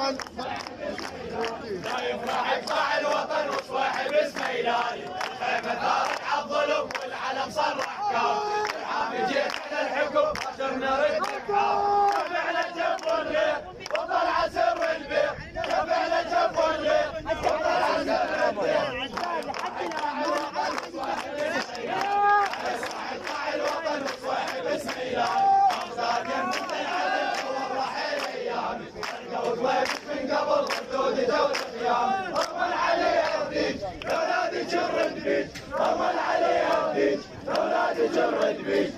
الوطن لا يفرح يقطع الوطن وصواحب اسمه تجرد بيش طول عليها بيش أولاد تجرد بيش